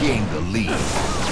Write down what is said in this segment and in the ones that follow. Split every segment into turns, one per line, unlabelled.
Gain the lead.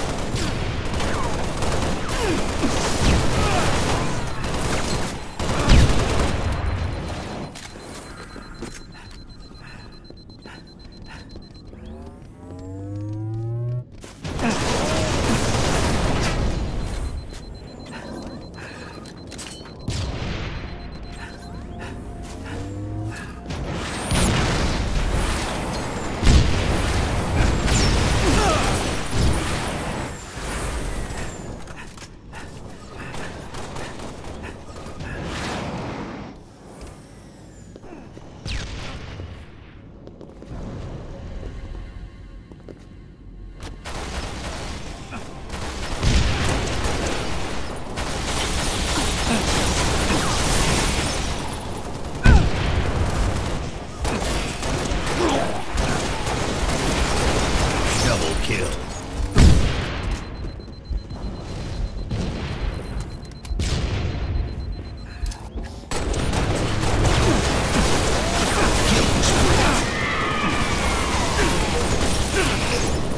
Ugh!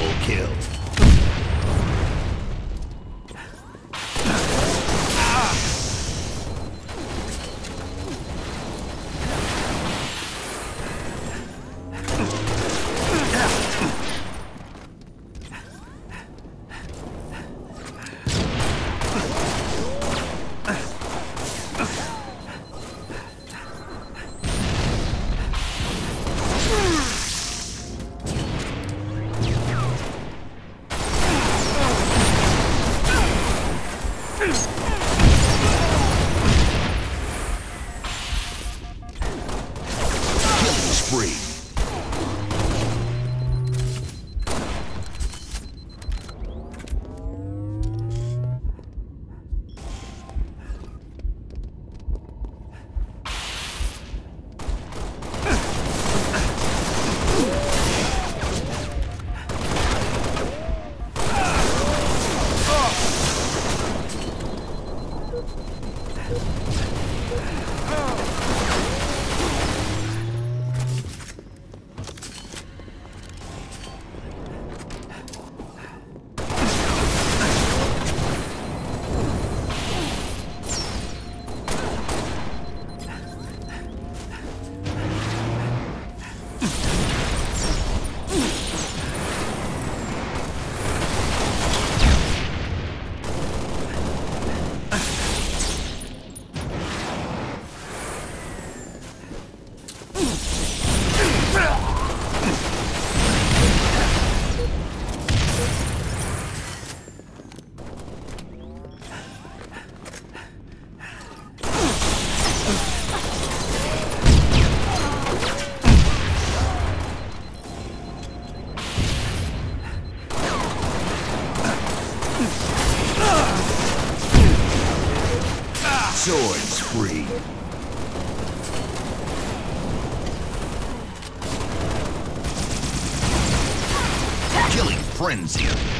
Double kill. Sword frenzy.